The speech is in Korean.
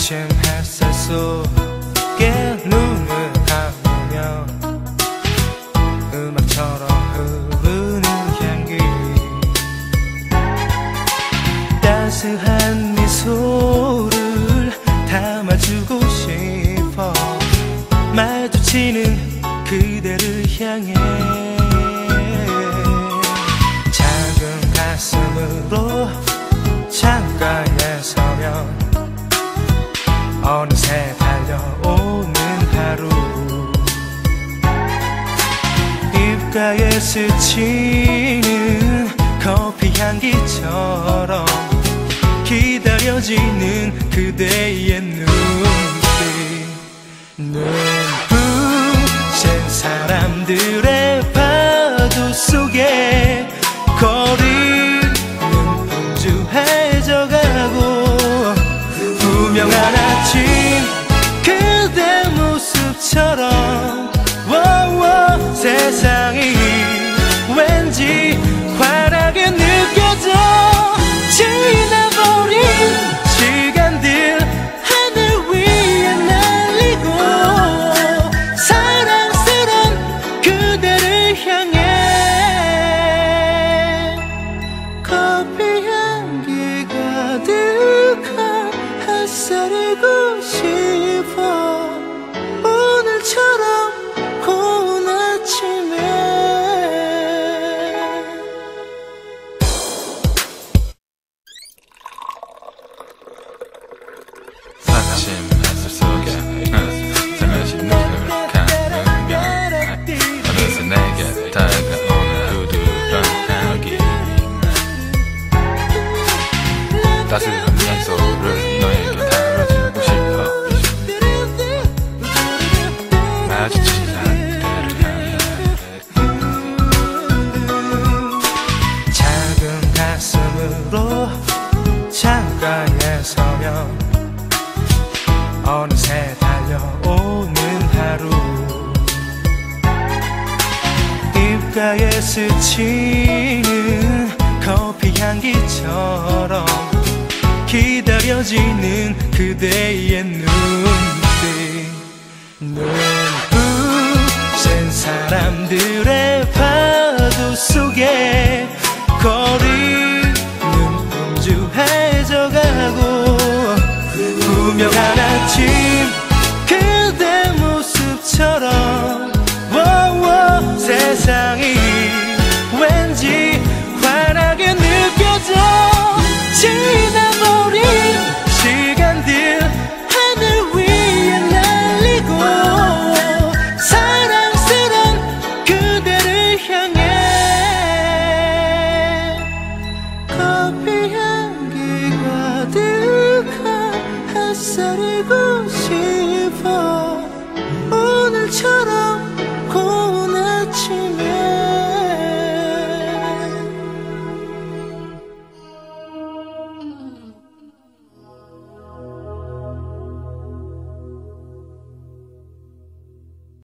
아침 햇살 속에 눈을 감으면 음악처럼 흐르는 향기. 따스한 미소를 담아주고 싶어. 마주치는 어느새 달려오는 하루. 입가에 스치는 커피 향기처럼 기다려지는 그대의 따스한 약속을 너에게 다뤄주고 싶어 마주치는 그대를 향해. 작은 가슴으로 창가에 서면 어느새 달려오는 하루. 입가에 스치 기다려지는 그대의 눈빛. 눈부신 사람들의 파도 속에 향기 가득한 햇살이고 싶어